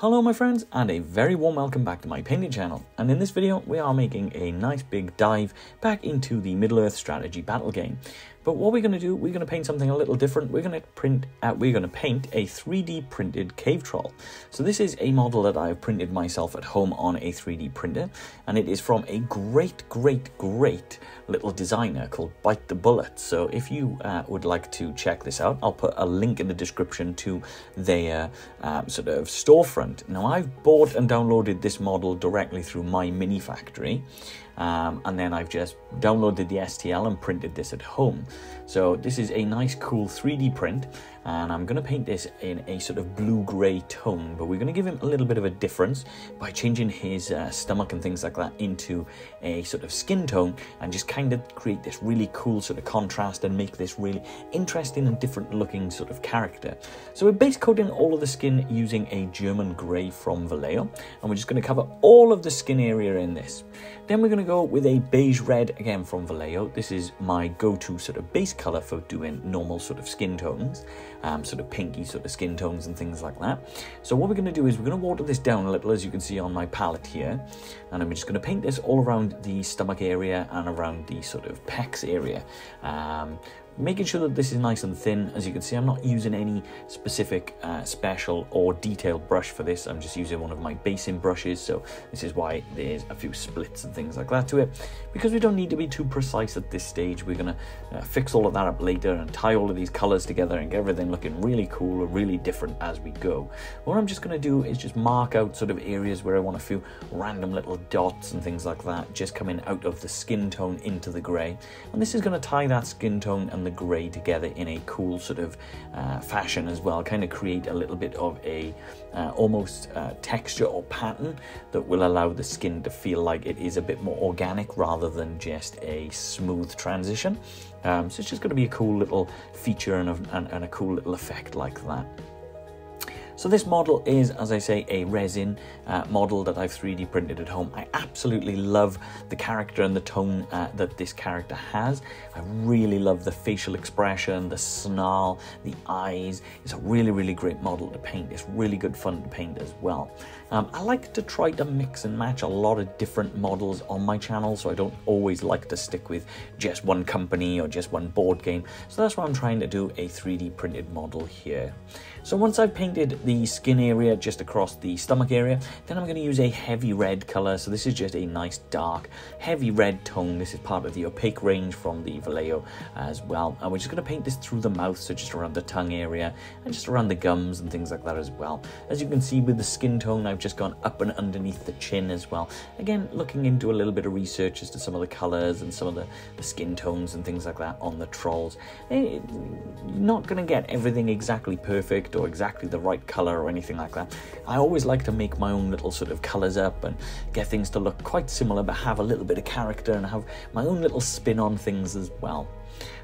Hello my friends and a very warm welcome back to my painting channel and in this video we are making a nice big dive back into the Middle-earth strategy battle game. But what we're going to do, we're going to paint something a little different. We're going to print, uh, we're going to paint a 3D printed cave troll. So this is a model that I've printed myself at home on a 3D printer, and it is from a great, great, great little designer called Bite the Bullet. So if you uh, would like to check this out, I'll put a link in the description to their um, sort of storefront. Now I've bought and downloaded this model directly through MyMiniFactory. Um, and then I've just downloaded the STL and printed this at home. So this is a nice cool 3D print and I'm going to paint this in a sort of blue-grey tone, but we're going to give him a little bit of a difference by changing his uh, stomach and things like that into a sort of skin tone and just kind of create this really cool sort of contrast and make this really interesting and different looking sort of character. So we're base coating all of the skin using a German grey from Vallejo, and we're just going to cover all of the skin area in this. Then we're going to go with a beige red again from Vallejo. This is my go-to sort of base color for doing normal sort of skin tones um, sort of pinky sort of skin tones and things like that. So what we're going to do is we're going to water this down a little as you can see on my palette here. And I'm just going to paint this all around the stomach area and around the sort of pecs area. Um, making sure that this is nice and thin. As you can see, I'm not using any specific uh, special or detailed brush for this. I'm just using one of my basing brushes, so this is why there's a few splits and things like that to it. Because we don't need to be too precise at this stage, we're gonna uh, fix all of that up later and tie all of these colors together and get everything looking really cool or really different as we go. What I'm just gonna do is just mark out sort of areas where I want a few random little dots and things like that, just coming out of the skin tone into the gray. And this is gonna tie that skin tone and the the grey together in a cool sort of uh, fashion as well, kind of create a little bit of a uh, almost uh, texture or pattern that will allow the skin to feel like it is a bit more organic rather than just a smooth transition. Um, so it's just going to be a cool little feature and a, and, and a cool little effect like that. So this model is, as I say, a resin uh, model that I've 3D printed at home. I absolutely love the character and the tone uh, that this character has. I really love the facial expression, the snarl, the eyes. It's a really, really great model to paint. It's really good fun to paint as well. Um, I like to try to mix and match a lot of different models on my channel, so I don't always like to stick with just one company or just one board game. So that's why I'm trying to do a 3D printed model here. So once I've painted the skin area just across the stomach area, then I'm going to use a heavy red color. So this is just a nice dark, heavy red tone. This is part of the opaque range from the Vallejo as well. And we're just going to paint this through the mouth, so just around the tongue area and just around the gums and things like that as well. As you can see with the skin tone, I've just gone up and underneath the chin as well. Again, looking into a little bit of research as to some of the colors and some of the, the skin tones and things like that on the trolls. Eh, you're not going to get everything exactly perfect perfect or exactly the right color or anything like that. I always like to make my own little sort of colors up and get things to look quite similar but have a little bit of character and have my own little spin on things as well.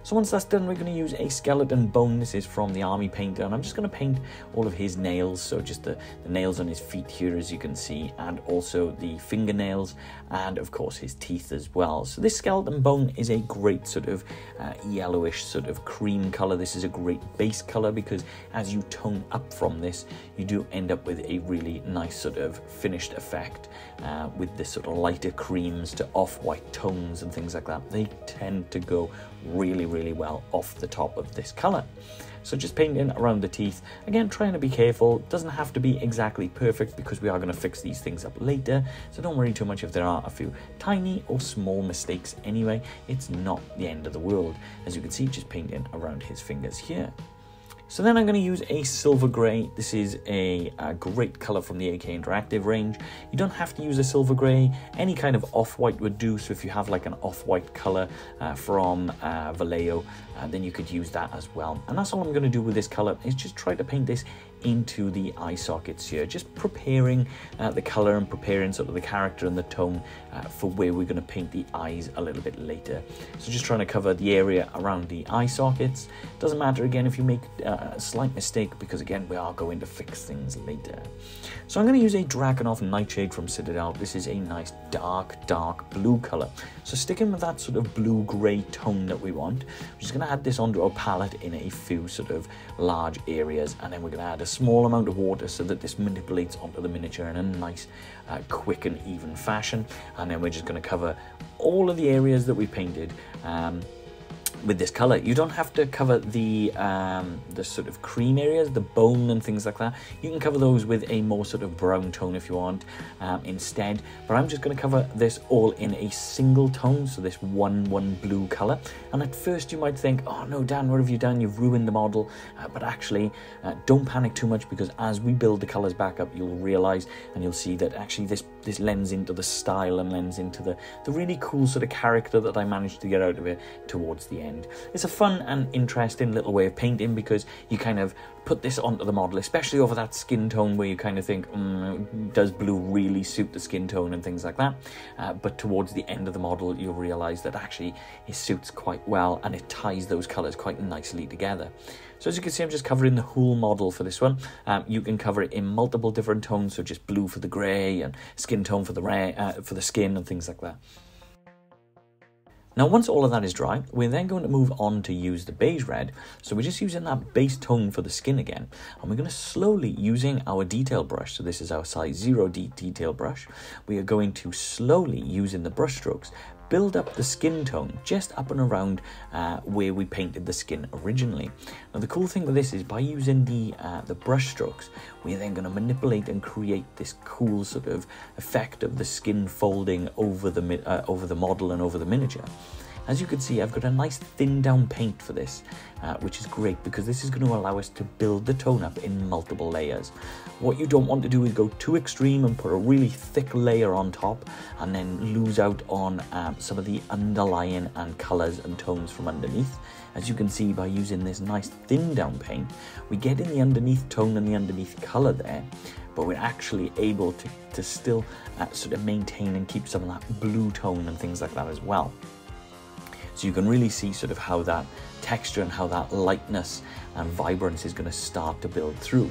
So once that's done, we're going to use a skeleton bone. This is from the army painter, and I'm just going to paint all of his nails. So just the, the nails on his feet here, as you can see, and also the fingernails, and of course his teeth as well. So this skeleton bone is a great sort of uh, yellowish sort of cream color. This is a great base color because as you tone up from this, you do end up with a really nice sort of finished effect uh, with this sort of lighter creams to off-white tones and things like that. They tend to go really, really well off the top of this color. So just painting around the teeth, again trying to be careful, doesn't have to be exactly perfect because we are going to fix these things up later, so don't worry too much if there are a few tiny or small mistakes anyway, it's not the end of the world. As you can see, just painting around his fingers here. So then I'm going to use a silver grey. This is a, a, great colour from the AK Interactive range. You don't have to use a silver grey. Any kind of off-white would do. So if you have like an off-white colour uh, from uh, Vallejo, uh, then you could use that as well. And that's all I'm going to do with this colour is just try to paint this into the eye sockets here, just preparing uh, the color and preparing sort of the character and the tone uh, for where we're going to paint the eyes a little bit later. So just trying to cover the area around the eye sockets. Doesn't matter again if you make uh, a slight mistake because again we are going to fix things later. So I'm going to use a Drakenhof Nightshade from Citadel. This is a nice dark, dark blue color. So sticking with that sort of blue-grey tone that we want, we're just going to add this onto our palette in a few sort of large areas and then we're going to add a small amount of water so that this manipulates onto the miniature in a nice, uh, quick and even fashion. And then we're just going to cover all of the areas that we painted. Um, with this color. You don't have to cover the um, the sort of cream areas, the bone and things like that. You can cover those with a more sort of brown tone if you want um, instead. But I'm just going to cover this all in a single tone, so this one one blue color. And at first you might think, oh no, Dan, what have you done? You've ruined the model. Uh, but actually, uh, don't panic too much because as we build the colors back up, you'll realize and you'll see that actually this this lends into the style and lends into the the really cool sort of character that I managed to get out of it towards the end It's a fun and interesting little way of painting because you kind of put this onto the model, especially over that skin tone where you kind of think, mm, does blue really suit the skin tone and things like that? Uh, but towards the end of the model, you'll realize that actually it suits quite well and it ties those colors quite nicely together. So as you can see, I'm just covering the whole model for this one. Um, you can cover it in multiple different tones, so just blue for the grey and skin tone for the uh, for the skin and things like that. Now once all of that is dry, we're then going to move on to use the beige red. So we're just using that base tone for the skin again. And we're going to slowly, using our detail brush, so this is our size 0D detail brush, we are going to slowly, using the brush strokes, build up the skin tone just up and around uh, where we painted the skin originally. Now the cool thing with this is by using the, uh, the brush strokes, we're then going to manipulate and create this cool sort of effect of the skin folding over the, uh, over the model and over the miniature. As you can see, I've got a nice thin down paint for this, uh, which is great because this is going to allow us to build the tone up in multiple layers. What you don't want to do is go too extreme and put a really thick layer on top and then lose out on um, some of the underlying and colors and tones from underneath. As you can see by using this nice thin down paint, we get in the underneath tone and the underneath color there, but we're actually able to, to still uh, sort of maintain and keep some of that blue tone and things like that as well. So you can really see sort of how that texture and how that lightness and vibrance is going to start to build through.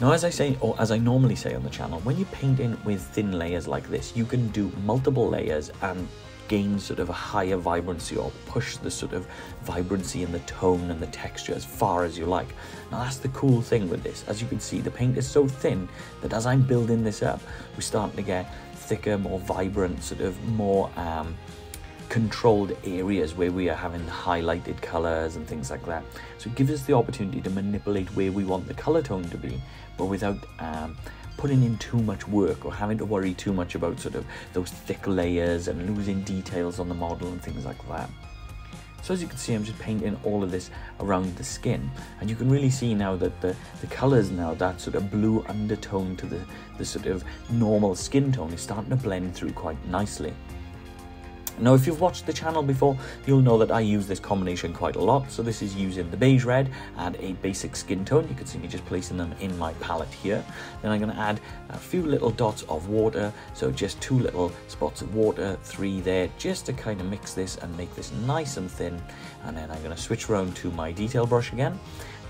Now, as I say, or as I normally say on the channel, when you paint in with thin layers like this, you can do multiple layers and gain sort of a higher vibrancy or push the sort of vibrancy and the tone and the texture as far as you like. Now that's the cool thing with this. As you can see, the paint is so thin that as I'm building this up, we're starting to get thicker, more vibrant, sort of more um, controlled areas where we are having highlighted colors and things like that. So it gives us the opportunity to manipulate where we want the color tone to be, but without um, putting in too much work or having to worry too much about sort of those thick layers and losing details on the model and things like that. So as you can see, I'm just painting all of this around the skin. And you can really see now that the, the colors now, that sort of blue undertone to the, the sort of normal skin tone is starting to blend through quite nicely. Now if you've watched the channel before, you'll know that I use this combination quite a lot. So this is using the beige red and a basic skin tone. You can see me just placing them in my palette here. Then I'm going to add a few little dots of water. So just two little spots of water, three there, just to kind of mix this and make this nice and thin. And then I'm going to switch around to my detail brush again.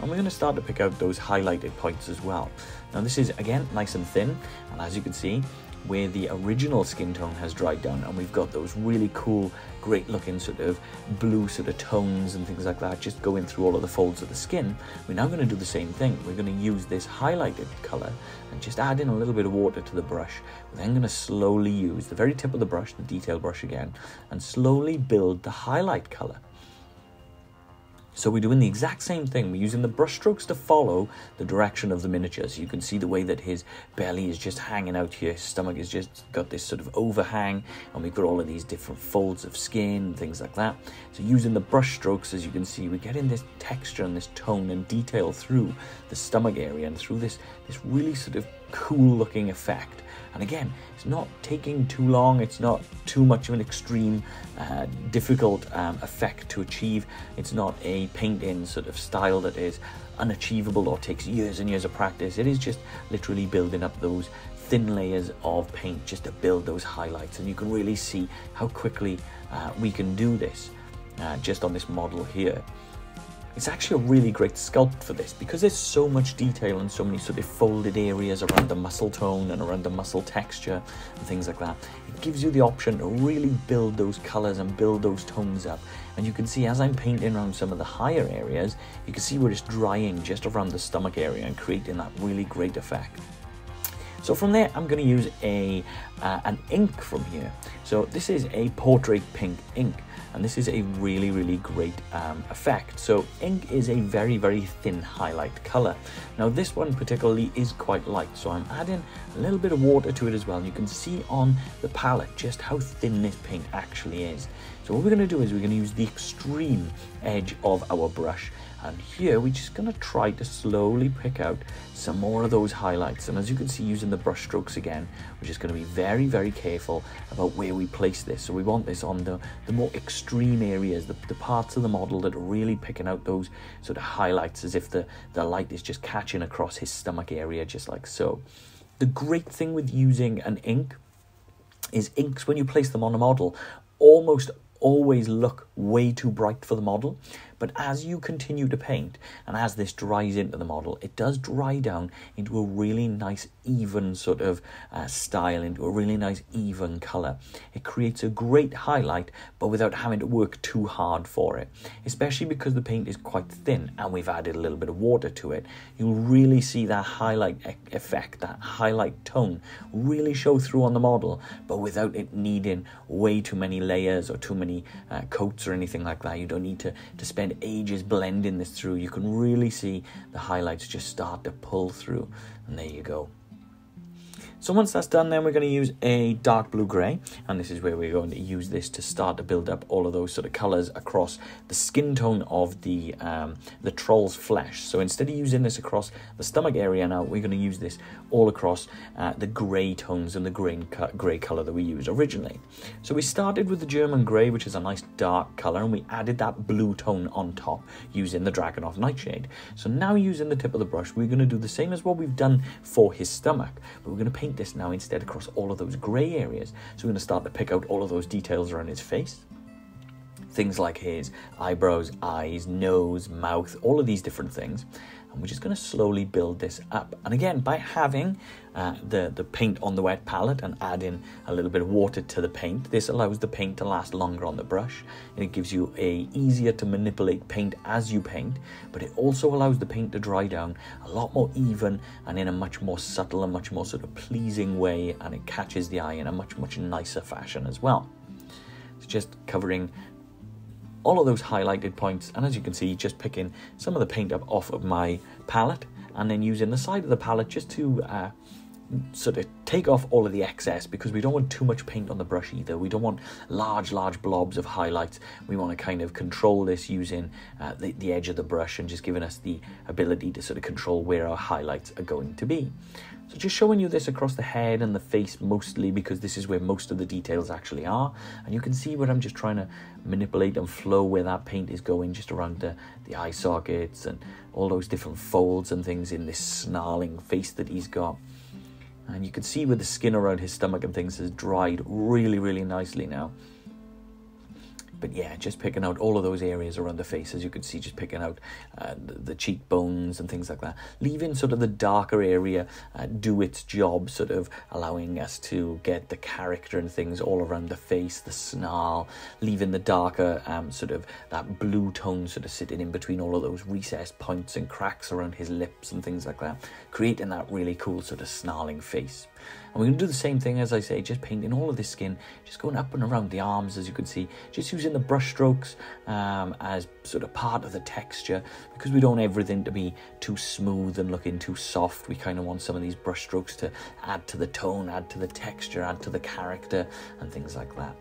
And we're going to start to pick out those highlighted points as well. Now this is again nice and thin. And as you can see, where the original skin tone has dried down and we've got those really cool great looking sort of blue sort of tones and things like that just going through all of the folds of the skin. We're now going to do the same thing. We're going to use this highlighted color and just add in a little bit of water to the brush. We're then going to slowly use the very tip of the brush the detail brush again and slowly build the highlight color so we're doing the exact same thing. We're using the brushstrokes to follow the direction of the miniature. So you can see the way that his belly is just hanging out here. His stomach has just got this sort of overhang and we've got all of these different folds of skin, things like that. So using the brushstrokes, as you can see, we're getting this texture and this tone and detail through the stomach area and through this, this really sort of cool looking effect. And again, it's not taking too long, it's not too much of an extreme, uh, difficult um, effect to achieve. It's not a paint in sort of style that is unachievable or takes years and years of practice. It is just literally building up those thin layers of paint just to build those highlights. And you can really see how quickly uh, we can do this uh, just on this model here. It's actually a really great sculpt for this because there's so much detail and so many sort of folded areas around the muscle tone and around the muscle texture and things like that. It gives you the option to really build those colors and build those tones up. And you can see as I'm painting around some of the higher areas, you can see where it's drying just around the stomach area and creating that really great effect. So from there, I'm going to use a uh, an ink from here. So this is a portrait pink ink and this is a really really great um, effect. So ink is a very very thin highlight color. Now this one particularly is quite light so I'm adding a little bit of water to it as well. And you can see on the palette just how thin this paint actually is. So what we're going to do is we're going to use the extreme edge of our brush and here we're just going to try to slowly pick out some more of those highlights. And as you can see using the brush strokes again we're just going to be very very careful about where we place this. So we want this on the the more extreme areas the, the parts of the model that are really picking out those sort of highlights as if the the light is just catching across his stomach area just like so. The great thing with using an ink is inks when you place them on a model almost always look way too bright for the model but as you continue to paint and as this dries into the model, it does dry down into a really nice, even sort of uh, style, into a really nice, even color. It creates a great highlight, but without having to work too hard for it, especially because the paint is quite thin and we've added a little bit of water to it. You'll really see that highlight e- effect, that highlight tone really show through on the model, but without it needing way too many layers or too many uh, coats or anything like that. You don't need to, to spend ages blending this through, you can really see the highlights just start to pull through. And there you go. So once that's done, then we're going to use a dark blue grey, and this is where we're going to use this to start to build up all of those sort of colours across the skin tone of the um, the troll's flesh. So instead of using this across the stomach area now, we're going to use this all across uh, the grey tones and the grey, grey colour that we used originally. So we started with the German grey, which is a nice dark colour, and we added that blue tone on top using the Drakenhof Nightshade. So now using the tip of the brush, we're going to do the same as what we've done for his stomach, but we're going to paint paint this now instead across all of those grey areas. So we're going to start to pick out all of those details around his face. Things like his eyebrows, eyes, nose, mouth, all of these different things and we're just going to slowly build this up. And again, by having uh, the, the paint on the wet palette and add in a little bit of water to the paint, this allows the paint to last longer on the brush and it gives you a easier to manipulate paint as you paint, but it also allows the paint to dry down a lot more even and in a much more subtle and much more sort of pleasing way and it catches the eye in a much, much nicer fashion as well. It's just covering all of those highlighted points and as you can see just picking some of the paint up off of my palette and then using the side of the palette just to uh, sort of take off all of the excess because we don't want too much paint on the brush either. We don't want large, large blobs of highlights. We want to kind of control this using uh, the, the edge of the brush and just giving us the ability to sort of control where our highlights are going to be. So just showing you this across the head and the face mostly because this is where most of the details actually are. And you can see where I'm just trying to manipulate and flow where that paint is going just around the, the eye sockets and all those different folds and things in this snarling face that he's got. And you can see where the skin around his stomach and things has dried really, really nicely now. But yeah, just picking out all of those areas around the face, as you can see, just picking out uh, the, cheekbones and things like that. Leaving sort of the darker area uh, do its job, sort of allowing us to get the character and things all around the face, the snarl, leaving the darker um, sort of that blue tone sort of sitting in between all of those recessed points and cracks around his lips and things like that, creating that really cool sort of snarling face. And we're going to do the same thing, as I say, just painting all of this skin, just going up and around the arms, as you can see, just using the brush strokes um, as sort of part of the texture, because we don't want everything to be too smooth and looking too soft. We kind of want some of these brush strokes to add to the tone, add to the texture, add to the character, and things like that.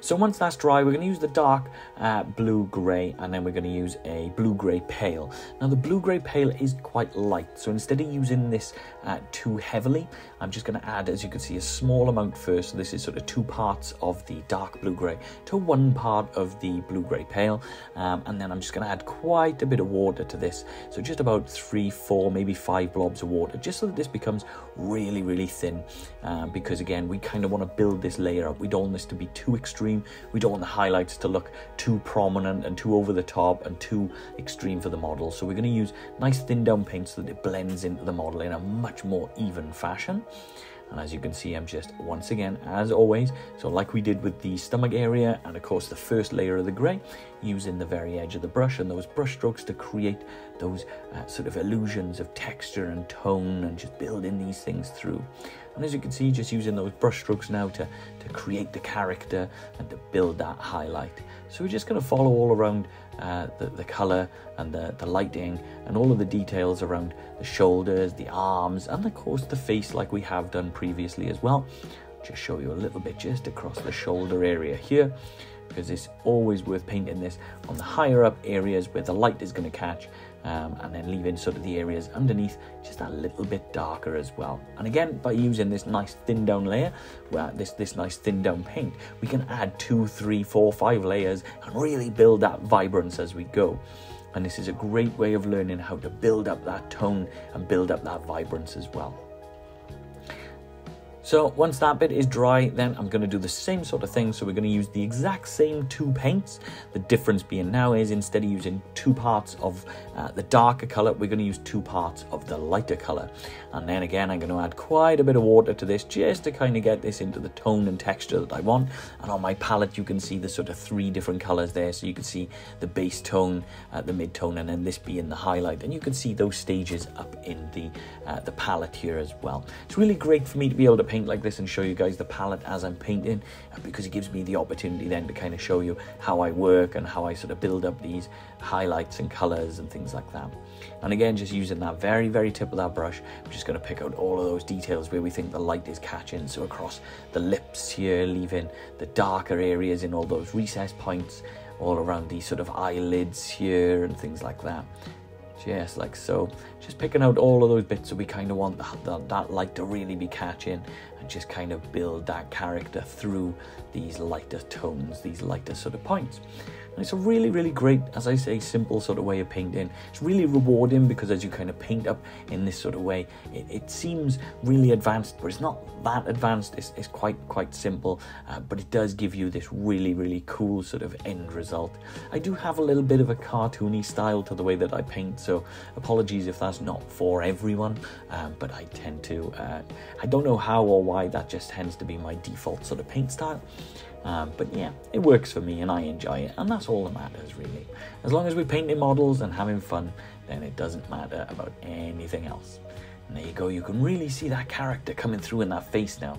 So once that's dry, we're going to use the dark uh, blue-grey, and then we're going to use a blue-grey pale. Now the blue-grey pale is quite light, so instead of using this uh, too heavily, I'm just going to add, as you can see, a small amount first. So this is sort of two parts of the dark blue-grey to one part of the blue-grey pale, um, and then I'm just going to add quite a bit of water to this. So just about three, four, maybe five blobs of water, just so that this becomes really, really thin. Uh, because again, we kind of want to build this layer up. We don't want this to be too extreme. We don't want the highlights to look too prominent and too over the top and too extreme for the model. So we're going to use nice thin down paint so that it blends into the model in a much more even fashion. And as you can see, I'm just once again, as always, so like we did with the stomach area and of course the first layer of the grey, using the very edge of the brush and those brush strokes to create those uh, sort of illusions of texture and tone and just building these things through. And as you can see, just using those brush strokes now to, to create the character and to build that highlight. So we're just going to follow all around uh, the, the color and the, the lighting and all of the details around the shoulders, the arms, and of course the face like we have done previously as well. Just show you a little bit just across the shoulder area here because it's always worth painting this on the higher up areas where the light is going to catch um, and then leaving sort of the areas underneath just a little bit darker as well. And again, by using this nice thin down layer, well, this, this nice thin down paint, we can add two, three, four, five layers and really build that vibrance as we go. And this is a great way of learning how to build up that tone and build up that vibrance as well. So once that bit is dry, then I'm going to do the same sort of thing. So we're going to use the exact same two paints. The difference being now is instead of using two parts of uh, the darker color, we're going to use two parts of the lighter color. And then again, I'm going to add quite a bit of water to this just to kind of get this into the tone and texture that I want. And on my palette, you can see the sort of three different colors there. So you can see the base tone, uh, the mid tone, and then this being the highlight. And you can see those stages up in the, uh, the palette here as well. It's really great for me to be able to paint like this and show you guys the palette as I'm painting uh, because it gives me the opportunity then to kind of show you how I work and how I sort of build up these highlights and colors and things like that. And again, just using that very, very tip of that brush, I'm just going to pick out all of those details where we think the light is catching. So across the lips here, leaving the darker areas in all those recess points, all around these sort of eyelids here and things like that just like so just picking out all of those bits that we kind of want that, that, that light to really be catching and just kind of build that character through these lighter tones these lighter sort of points and it's a really, really great, as I say, simple sort of way of painting. It's really rewarding because as you kind of paint up in this sort of way, it, it seems really advanced, but it's not that advanced. It's, it's quite, quite simple, uh, but it does give you this really, really cool sort of end result. I do have a little bit of a cartoony style to the way that I paint, so apologies if that's not for everyone, um, but I tend to, uh, I don't know how or why that just tends to be my default sort of paint style. Um, but yeah, it works for me and I enjoy it, and that's all that matters really. As long as we're painting models and having fun, then it doesn't matter about anything else. And there you go, you can really see that character coming through in that face now.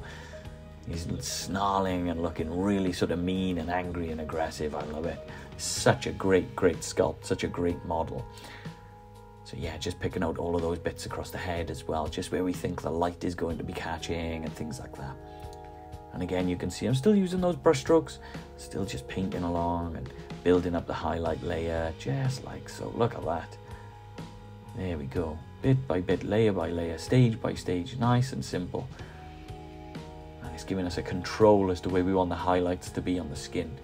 He's snarling and looking really sort of mean and angry and aggressive. I love it. Such a great, great sculpt, such a great model. So yeah, just picking out all of those bits across the head as well, just where we think the light is going to be catching and things like that. And again, you can see I'm still using those brush strokes, still just painting along and building up the highlight layer, just like so. Look at that. There we go. Bit by bit, layer by layer, stage by stage, nice and simple. And it's giving us a control as to where we want the highlights to be on the skin.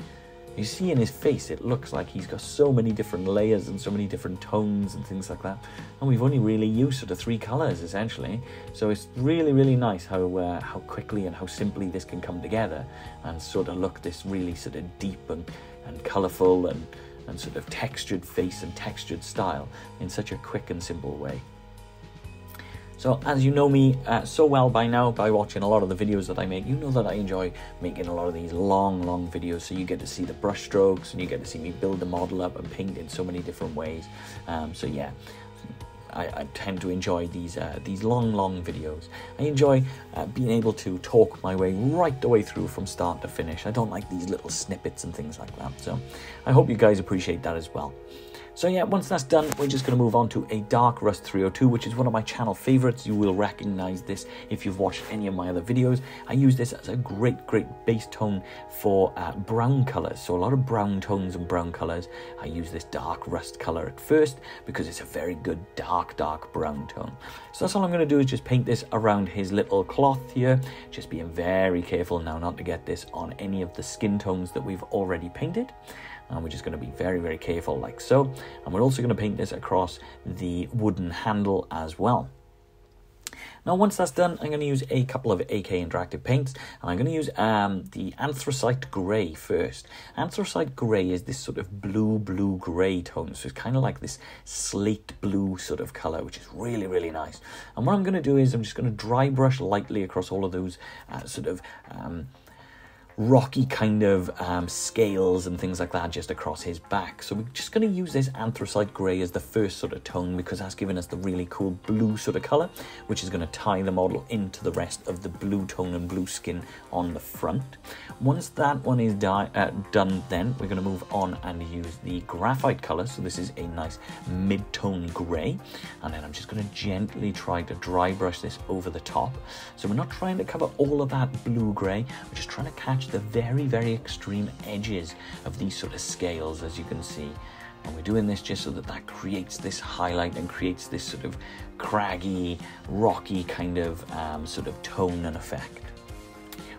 You see in his face, it looks like he's got so many different layers and so many different tones and things like that. And we've only really used sort of three colors essentially. So it's really, really nice how uh, how quickly and how simply this can come together and sort of look this really sort of deep and, and colorful and, and sort of textured face and textured style in such a quick and simple way. So as you know me uh, so well by now, by watching a lot of the videos that I make, you know that I enjoy making a lot of these long, long videos. So you get to see the brush strokes and you get to see me build the model up and paint in so many different ways. Um, so yeah, I, I, tend to enjoy these uh, these long, long videos. I enjoy uh, being able to talk my way right the way through from start to finish. I don't like these little snippets and things like that. So I hope you guys appreciate that as well. So yeah, once that's done, we're just going to move on to a Dark Rust 302, which is one of my channel favorites. You will recognize this if you've watched any of my other videos. I use this as a great, great base tone for uh, brown colors. So a lot of brown tones and brown colors. I use this Dark Rust color at first because it's a very good dark, dark brown tone. So that's all I'm going to do is just paint this around his little cloth here. Just being very careful now not to get this on any of the skin tones that we've already painted and we're just going to be very very careful like so and we're also going to paint this across the wooden handle as well Now, once that's done, I'm going to use a couple of AK Interactive paints, and I'm going to use um, the Anthracite Grey first. Anthracite Grey is this sort of blue, blue grey tone, so it's kind of like this slate blue sort of colour, which is really, really nice. And what I'm going to do is I'm just going to dry brush lightly across all of those uh, sort of um, rocky kind of um, scales and things like that just across his back. So we're just going to use this anthracite grey as the first sort of tone because that's given us the really cool blue sort of colour, which is going to tie the model into the rest of the blue tone and blue skin on the front. Once that one is uh, done then, we're going to move on and use the graphite colour. So this is a nice mid-tone grey. And then I'm just going to gently try to dry brush this over the top. So we're not trying to cover all of that blue grey, we're just trying to catch the very, very extreme edges of these sort of scales, as you can see. And we're doing this just so that that creates this highlight and creates this sort of craggy, rocky kind of um, sort of tone and effect.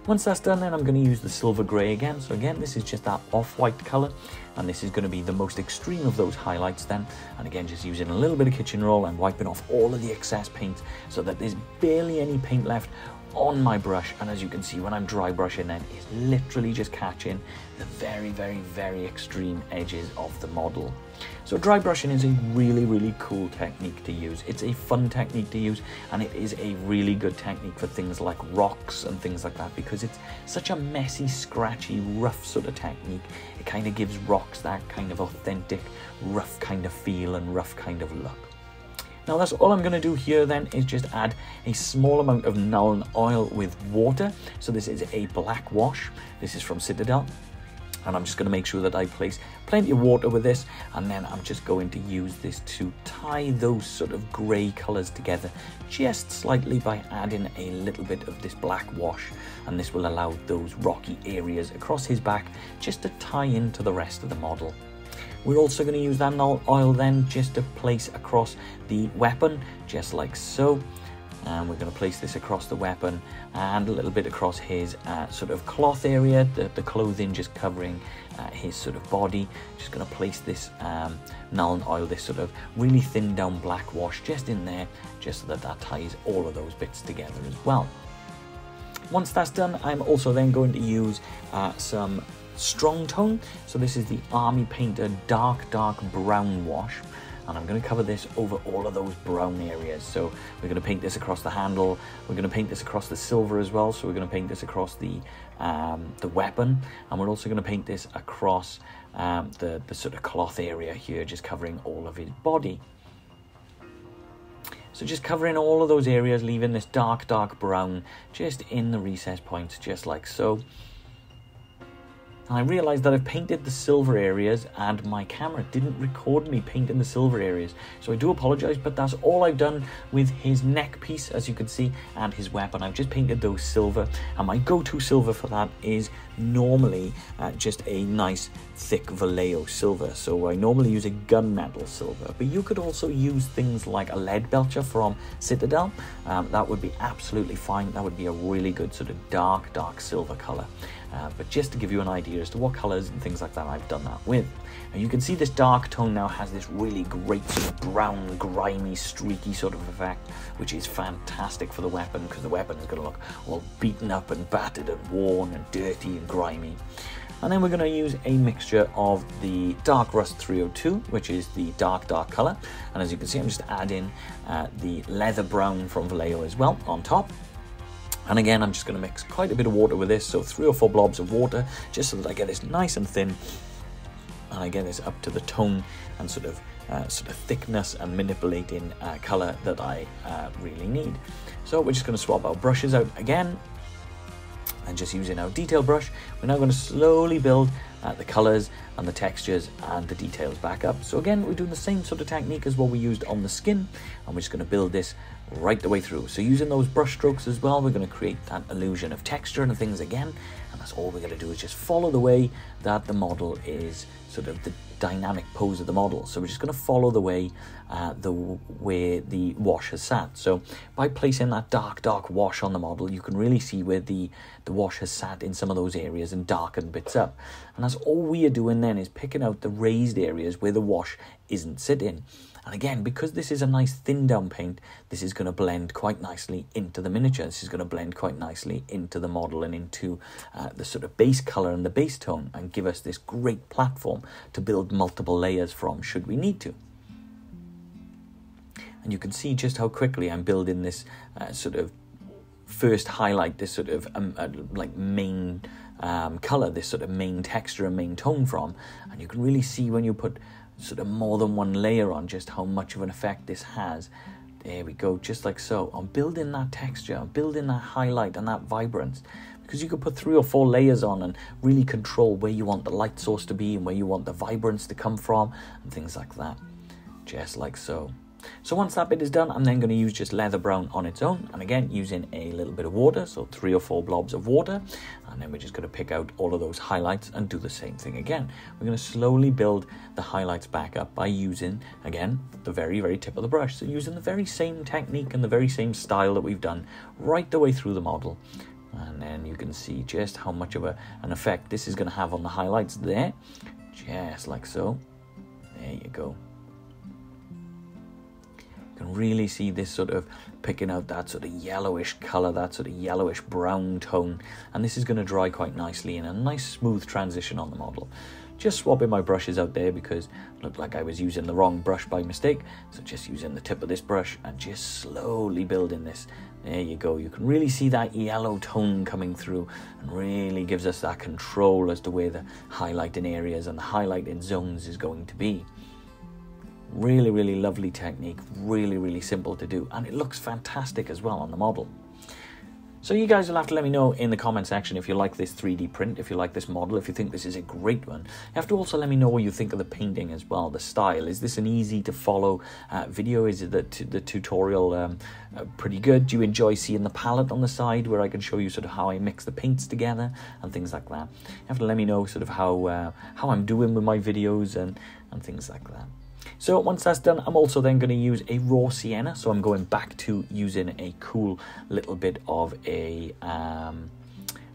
Once that's done then I'm going to use the silver grey again. So again this is just that off-white colour and this is going to be the most extreme of those highlights then. And again just using a little bit of kitchen roll and wiping off all of the excess paint so that there's barely any paint left on my brush and as you can see when I'm dry brushing then it's literally just catching the very very very extreme edges of the model. So dry brushing is a really really cool technique to use. It's a fun technique to use and it is a really good technique for things like rocks and things like that because it's such a messy scratchy rough sort of technique. It kind of gives rocks that kind of authentic rough kind of feel and rough kind of look. Now that's all I'm going to do here then is just add a small amount of Nuln oil with water. So this is a black wash. This is from Citadel. And I'm just going to make sure that I place plenty of water with this. And then I'm just going to use this to tie those sort of grey colours together just slightly by adding a little bit of this black wash. And this will allow those rocky areas across his back just to tie into the rest of the model. We're also going to use that oil then just to place across the weapon, just like so. And we're going to place this across the weapon and a little bit across his uh, sort of cloth area, the, the clothing just covering uh, his sort of body. Just going to place this um, Nuln oil, this sort of really thin down black wash just in there, just so that that ties all of those bits together as well. Once that's done, I'm also then going to use uh, some strong tone. So this is the Army Painter Dark Dark Brown Wash. And I'm going to cover this over all of those brown areas. So we're going to paint this across the handle. We're going to paint this across the silver as well. So we're going to paint this across the um, the weapon. And we're also going to paint this across um, the, the sort of cloth area here, just covering all of his body. So just covering all of those areas, leaving this dark, dark brown just in the recess points, just like so. And I realized that I've painted the silver areas and my camera didn't record me painting the silver areas. So I do apologize, but that's all I've done with his neck piece, as you can see, and his weapon. I've just painted those silver, and my go-to silver for that is normally uh, just a nice thick Vallejo silver. So I normally use a gunmetal silver, but you could also use things like a Leadbelcher from Citadel. Um, that would be absolutely fine. That would be a really good sort of dark, dark silver color. Uh, but just to give you an idea as to what colors and things like that I've done that with. Now you can see this dark tone now has this really great sort of brown, grimy, streaky sort of effect, which is fantastic for the weapon because the weapon is going to look all beaten up and battered and worn and dirty grimy. And then we're going to use a mixture of the Dark Rust 302, which is the dark, dark color. And as you can see, I'm just adding uh, the leather brown from Vallejo as well on top. And again, I'm just going to mix quite a bit of water with this, so three or four blobs of water, just so that I get this nice and thin, and I get this up to the tone and sort of uh, sort of thickness and manipulating uh, color that I uh, really need. So we're just going to swap our brushes out again, and just using our detail brush, we're now going to slowly build uh, the colors and the textures and the details back up. So again, we're doing the same sort of technique as what we used on the skin, and we're just going to build this right the way through. So using those brush strokes as well, we're going to create that illusion of texture and things again, and that's all we're going to do is just follow the way that the model is sort of the dynamic pose of the model. So we're just going to follow the way uh, the way the wash has sat. So by placing that dark, dark wash on the model, you can really see where the, the wash has sat in some of those areas and darkened bits up. And that's all we are doing then is picking out the raised areas where the wash isn't sitting. And again, because this is a nice thin down paint, this is going to blend quite nicely into the miniature. This is going to blend quite nicely into the model and into uh, the sort of base color and the base tone and give us this great platform to build multiple layers from should we need to. And you can see just how quickly I'm building this uh, sort of first highlight, this sort of um, uh, like main um, color, this sort of main texture and main tone from. And you can really see when you put sort of more than one layer on just how much of an effect this has. There we go, just like so. I'm building that texture, I'm building that highlight and that vibrance because you could put three or four layers on and really control where you want the light source to be and where you want the vibrance to come from and things like that. Just like so. So once that bit is done, I'm then going to use just leather brown on its own. And again, using a little bit of water, so three or four blobs of water. And then we're just going to pick out all of those highlights and do the same thing again. We're going to slowly build the highlights back up by using, again, the very, very tip of the brush. So using the very same technique and the very same style that we've done right the way through the model. And then you can see just how much of a, an effect this is going to have on the highlights there. Just like so. There you go can really see this sort of picking out that sort of yellowish color, that sort of yellowish brown tone. And this is going to dry quite nicely in a nice smooth transition on the model. Just swapping my brushes out there because it looked like I was using the wrong brush by mistake. So just using the tip of this brush and just slowly building this. There you go. You can really see that yellow tone coming through and really gives us that control as to where the highlighting areas and the highlighting zones is going to be. Really, really lovely technique, really, really simple to do, and it looks fantastic as well on the model. So you guys will have to let me know in the comment section if you like this 3D print, if you like this model, if you think this is a great one. You have to also let me know what you think of the painting as well, the style. Is this an easy to follow uh, video? Is the, the tutorial um, uh, pretty good? Do you enjoy seeing the palette on the side where I can show you sort of how I mix the paints together and things like that? You have to let me know sort of how, uh, how I'm doing with my videos and, and things like that. So once that's done, I'm also then going to use a raw sienna. So I'm going back to using a cool little bit of a... Um,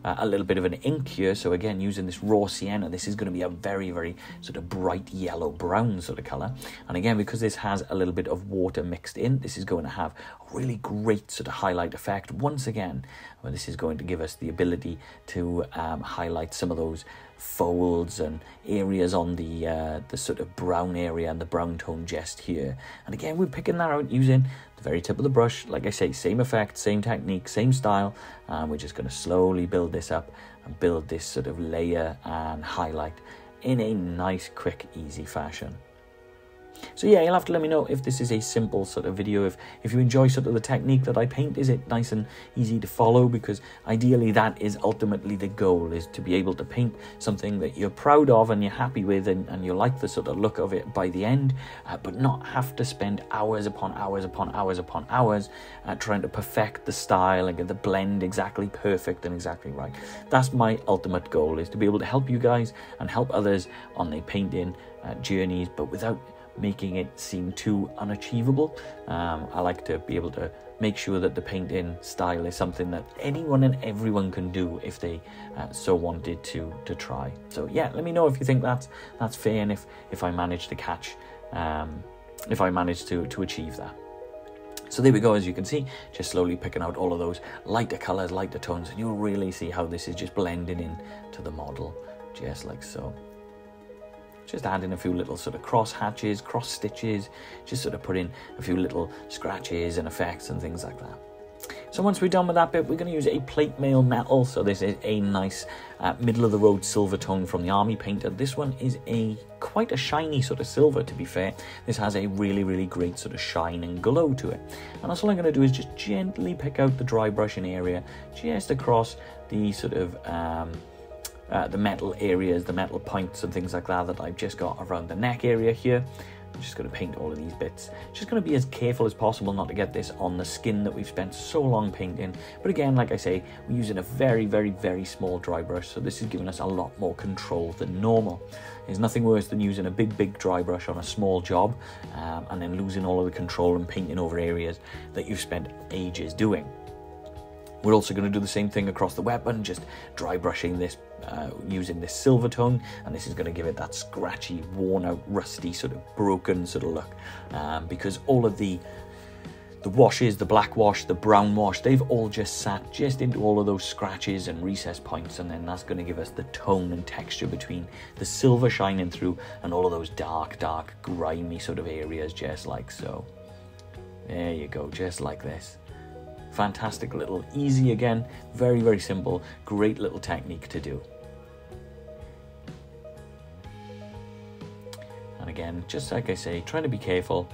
a little bit of an ink here. So again, using this raw sienna, this is going to be a very, very sort of bright yellow brown sort of color. And again, because this has a little bit of water mixed in, this is going to have a really great sort of highlight effect. Once again, well, this is going to give us the ability to um, highlight some of those folds and areas on the uh, the sort of brown area and the brown tone just here. And again, we're picking that out using the very tip of the brush. Like I say, same effect, same technique, same style. And we're just going to slowly build this up and build this sort of layer and highlight in a nice, quick, easy fashion. So yeah, you'll have to let me know if this is a simple sort of video, if, if you enjoy sort of the technique that I paint, is it nice and easy to follow? Because ideally that is ultimately the goal, is to be able to paint something that you're proud of and you're happy with and, and you like the sort of look of it by the end, uh, but not have to spend hours upon hours upon hours upon hours uh, trying to perfect the style and get the blend exactly perfect and exactly right. That's my ultimate goal, is to be able to help you guys and help others on their painting uh, journeys, but without making it seem too unachievable. Um, I like to be able to make sure that the painting style is something that anyone and everyone can do if they uh, so wanted to to try. So yeah, let me know if you think that's that's fair and if if I manage to catch um, if I manage to to achieve that. So there we go, as you can see, just slowly picking out all of those lighter colours, lighter tones, and you'll really see how this is just blending in to the model, just like so just adding a few little sort of cross hatches, cross stitches, just sort of putting a few little scratches and effects and things like that. So once we're done with that bit, we're going to use a plate mail metal. So this is a nice uh, middle of the road silver tone from the Army Painter. This one is a quite a shiny sort of silver, to be fair. This has a really, really great sort of shine and glow to it. And that's all I'm going to do is just gently pick out the dry brushing area just across the sort of um, uh, the metal areas, the metal points and things like that that I've just got around the neck area here. I'm just going to paint all of these bits. Just going to be as careful as possible not to get this on the skin that we've spent so long painting. But again, like I say, we're using a very, very, very small dry brush, so this is giving us a lot more control than normal. There's nothing worse than using a big, big dry brush on a small job um, and then losing all of the control and painting over areas that you've spent ages doing. We're also going to do the same thing across the weapon, just dry brushing this uh, using this silver tone, and this is going to give it that scratchy, worn out, rusty, sort of broken sort of look. Um, because all of the the washes, the black wash, the brown wash, they've all just sat just into all of those scratches and recess points, and then that's going to give us the tone and texture between the silver shining through and all of those dark, dark, grimy sort of areas, just like so. There you go, just like this. Fantastic little, easy again, very, very simple, great little technique to do. And again, just like I say, trying to be careful,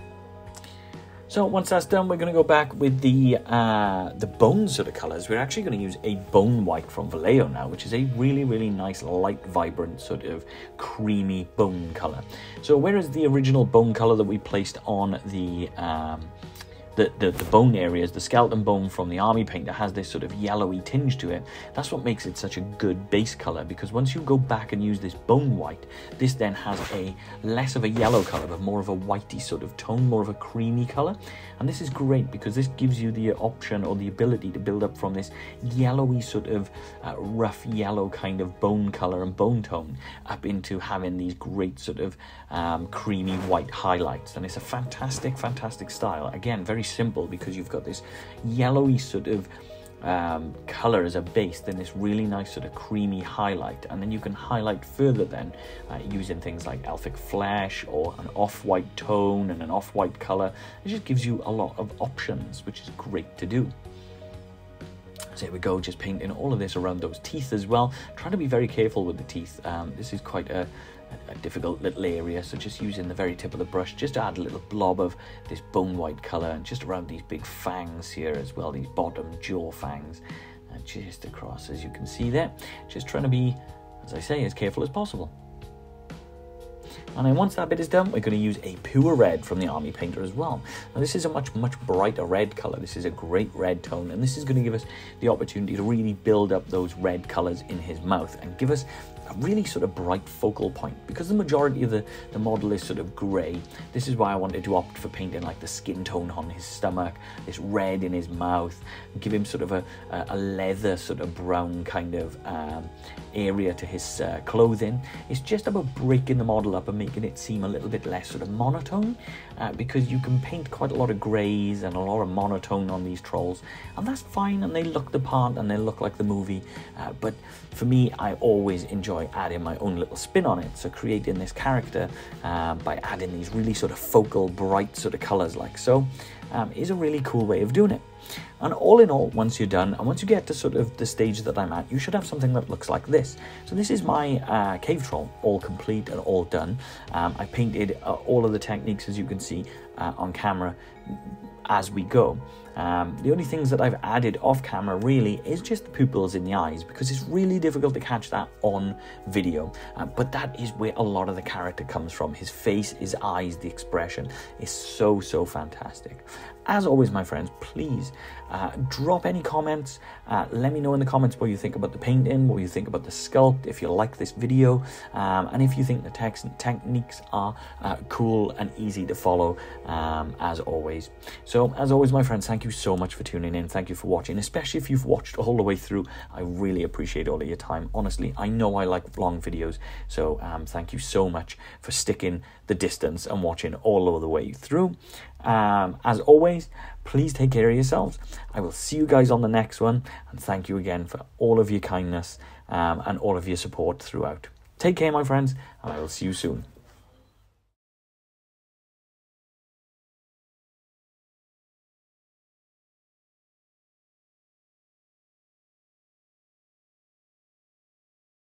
so once that's done, we're going to go back with the uh, the bone sort of colors. We're actually going to use a bone white from Vallejo now, which is a really, really nice, light, vibrant, sort of creamy bone color. So whereas the original bone color that we placed on the um, the, the, the bone areas, the skeleton bone from the army paint that has this sort of yellowy tinge to it, that's what makes it such a good base color because once you go back and use this bone white, this then has a less of a yellow color but more of a whitey sort of tone, more of a creamy color. And this is great because this gives you the option or the ability to build up from this yellowy sort of uh, rough yellow kind of bone color and bone tone up into having these great sort of um, creamy white highlights. And it's a fantastic, fantastic style. Again, very simple because you've got this yellowy sort of um, color as a base, then this really nice sort of creamy highlight, and then you can highlight further then uh, using things like Elfic Flesh or an off-white tone and an off-white color. It just gives you a lot of options, which is great to do. So here we go, just painting all of this around those teeth as well. Trying to be very careful with the teeth. Um, this is quite a, a difficult little area so just using the very tip of the brush just add a little blob of this bone white color and just around these big fangs here as well these bottom jaw fangs and just across as you can see there just trying to be as I say as careful as possible and then once that bit is done, we're going to use a pure red from the Army Painter as well. Now this is a much, much brighter red color. This is a great red tone, and this is going to give us the opportunity to really build up those red colors in his mouth and give us a really sort of bright focal point because the majority of the, the model is sort of grey. This is why I wanted to opt for painting like the skin tone on his stomach, this red in his mouth, give him sort of a, a leather sort of brown kind of um, area to his uh, clothing. It's just about breaking the model up and making it seem a little bit less sort of monotone uh, because you can paint quite a lot of greys and a lot of monotone on these trolls and that's fine and they look the part and they look like the movie uh, but for me I always enjoy adding my own little spin on it so creating this character uh, by adding these really sort of focal bright sort of colors like so um, is a really cool way of doing it and all in all, once you're done, and once you get to sort of the stage that I'm at, you should have something that looks like this. So this is my uh, cave troll, all complete and all done. Um, I painted uh, all of the techniques, as you can see, uh, on camera as we go. Um, the only things that I've added off camera really is just the pupils in the eyes because it's really difficult to catch that on video. Uh, but that is where a lot of the character comes from. His face, his eyes, the expression is so, so fantastic. As always, my friends, please uh, drop any comments. Uh, let me know in the comments what you think about the painting, what you think about the sculpt, if you like this video, um, and if you think the text techniques are uh, cool and easy to follow, um, as always. So, as always, my friends, thank thank you so much for tuning in. Thank you for watching, especially if you've watched all the way through. I really appreciate all of your time. Honestly, I know I like long videos, so um, thank you so much for sticking the distance and watching all of the way through. Um, as always, please take care of yourselves. I will see you guys on the next one, and thank you again for all of your kindness um, and all of your support throughout. Take care, my friends, and I will see you soon.